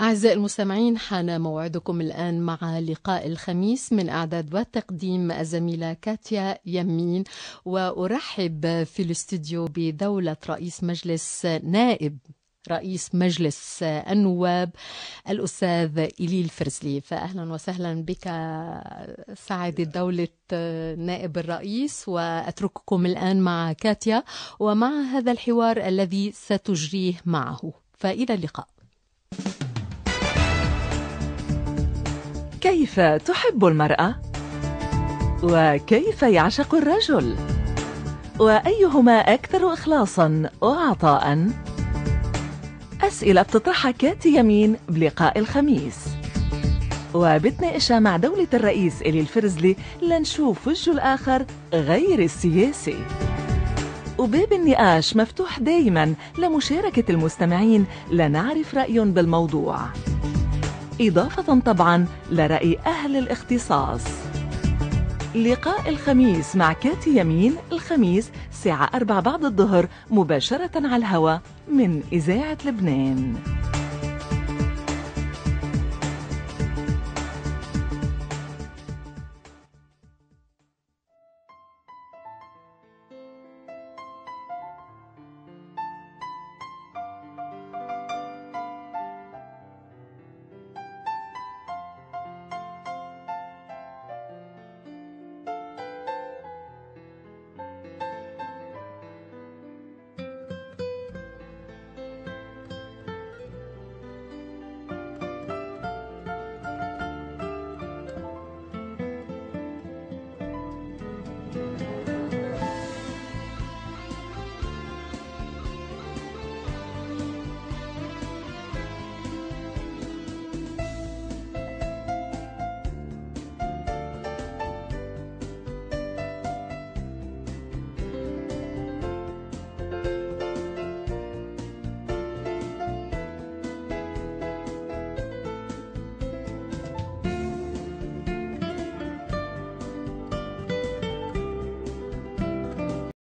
أعزائي المستمعين حان موعدكم الآن مع لقاء الخميس من إعداد وتقديم الزميلة كاتيا يمين. وأرحب في الاستوديو بدولة رئيس مجلس نائب رئيس مجلس النواب الأستاذ إليل فرزلي. فأهلا وسهلا بك سعادة دولة نائب الرئيس. وأترككم الآن مع كاتيا ومع هذا الحوار الذي ستجريه معه. فإلى اللقاء. كيف تحب المرأة؟ وكيف يعشق الرجل؟ وأيهما أكثر إخلاصا وعطاء؟ أسئلة بتطرحها كاتي يمين بلقاء الخميس وبتناقشها مع دولة الرئيس إلي الفرزلي لنشوف وجهه الآخر غير السياسي وباب النقاش مفتوح دايما لمشاركة المستمعين لنعرف رأيهم بالموضوع إضافة طبعا لرأي أهل الاختصاص. لقاء الخميس مع كاتي يمين الخميس الساعة أربع بعد الظهر مباشرة على الهواء من إذاعة لبنان.